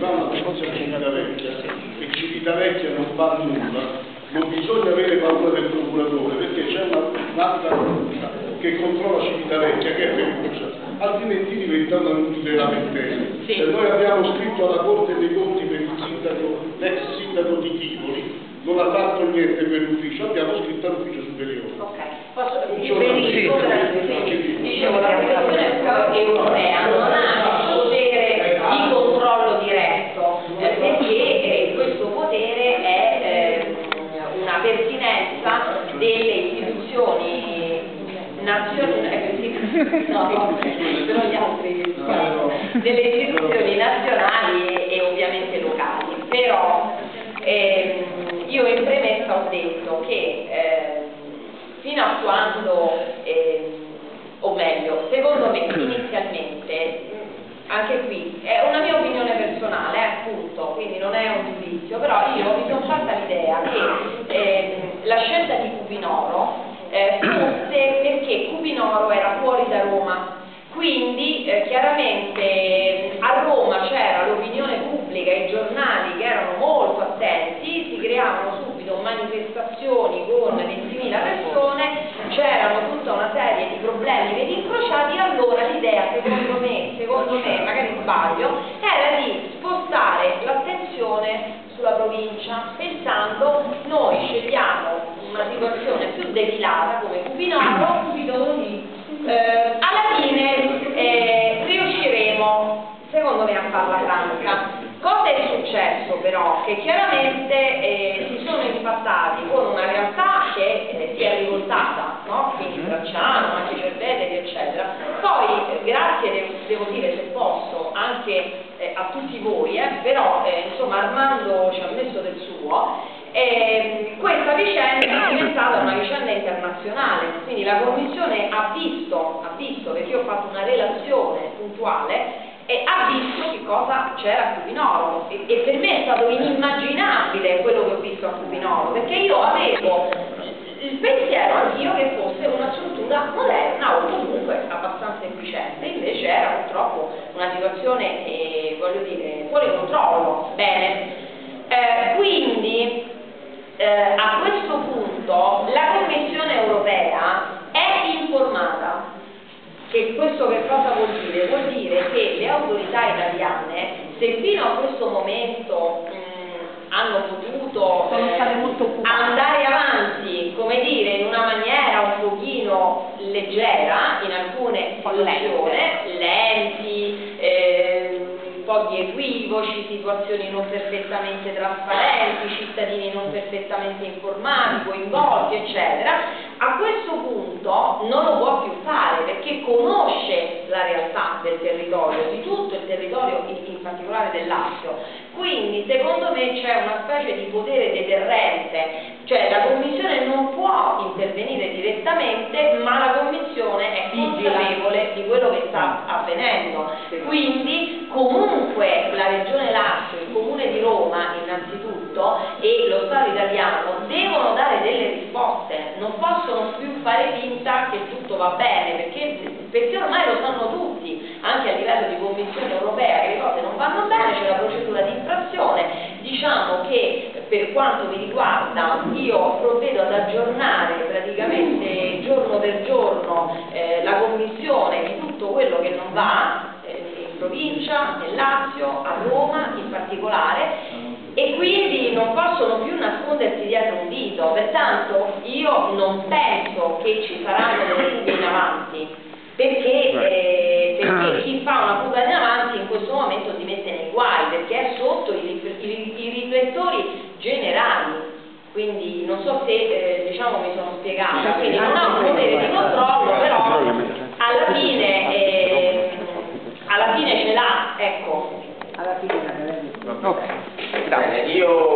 fa una notizia a Civitavecchia e Civitavecchia non fa nulla, non bisogna avere paura del procuratore perché c'è una un'altra cosa che controlla Civitavecchia che è pericolosa, altrimenti diventa una tutela mentale. Sì. E noi abbiamo scritto alla Corte dei Conti per il sindaco, l'ex sindaco di Tivoli, non ha fatto niente per l'ufficio, abbiamo scritto all'ufficio superiore. Ok, posso Sì. verificare? Sì. Dicevo, la Commissione europea non ha il potere di controllo diretto, eh, perché eh, questo potere è eh, una pertinenza delle istituzioni nazionali, eh, sì, no, però gli altri, delle istituzioni nazionali e, e ovviamente locali. Però ehm, io in premessa ho detto che ehm, fino a quando, ehm, o meglio, secondo me inizialmente, anche qui è una mia opinione personale, eh, appunto, quindi non è un giudizio, però io mi sono fatta l'idea che ehm, la scelta di Cupinoro eh, fosse perché Cupinoro era fuori da Roma, quindi eh, chiaramente a Roma c'era l'opinione pubblica, i giornali che erano molto attenti, si creavano subito manifestazioni con 20.000 persone, c'erano tutta una serie di problemi vedi incrociati, allora l'idea secondo me, secondo me, magari sbaglio, era di spostare l'attenzione sulla provincia, pensando noi scegliamo una situazione più depilata come Cupinoro, eh, alla fine eh, riusciremo, secondo me, a farla franca. Cosa è successo però? Che chiaramente eh, si sono impattati con una realtà che eh, si è rivoltata, no? quindi Bracciano, anche Cerveteri, eccetera. Poi, eh, grazie, devo, dire se posso, anche eh, a tutti voi, eh, però eh, insomma Armando ci ha messo del suo, e questa vicenda è diventata una vicenda internazionale, quindi la Commissione ha visto, ha visto, perché io ho fatto una relazione puntuale, e ha visto che cosa c'era a Cupinoro e, e per me è stato inimmaginabile quello che ho visto a Cupinoro, perché io avevo il pensiero anch'io che fosse una struttura moderna o comunque abbastanza efficiente, invece era purtroppo una situazione, eh, voglio dire, fuori controllo. Bene, eh, quindi eh, a questo punto la Commissione europea è informata. Che questo che cosa vuol dire? Vuol dire che le autorità italiane, se fino a questo momento mh, hanno potuto eh, andare avanti, come dire, in una maniera un pochino leggera in alcune situazioni, lenti, eh, un po' di equivoci, situazioni non perfettamente trasparenti, cittadini non perfettamente informati, coinvolti, eccetera, a questo punto non lo può più fare perché conosce la realtà del territorio, di tutto il territorio, in, particolare del Lazio. Quindi secondo me c'è una specie di potere deterrente, cioè la Commissione non può intervenire direttamente, ma la Commissione è consapevole di quello che sta avvenendo. Quindi comunque la Regione Lazio, il Comune di Roma innanzitutto e lo Stato italiano devono dare delle risposte, non possono più fare finta che tutto va bene, perché, perché ormai lo sanno tutti, anche a livello di Commissione europea, che le cose non vanno bene, c'è la procedura di infrazione. Diciamo che per quanto mi riguarda io provvedo ad aggiornare praticamente giorno per giorno eh, la Commissione di tutto quello che non va eh, in provincia, nel Lazio, a Roma in particolare e quindi non possono più nascondersi dietro un dito, pertanto io non penso che ci saranno delle fughe in avanti, perché, eh, perché chi fa una fuga in avanti in questo momento si mette nei guai, perché è sotto i, i- i riflettori generali. Quindi non so se eh, diciamo mi sono spiegata, quindi non Yo